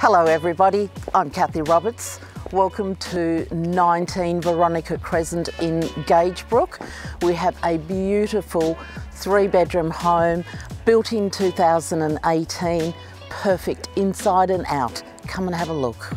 Hello everybody, I'm Kathy Roberts. Welcome to 19 Veronica Crescent in Gagebrook. We have a beautiful three bedroom home built in 2018, perfect inside and out. Come and have a look.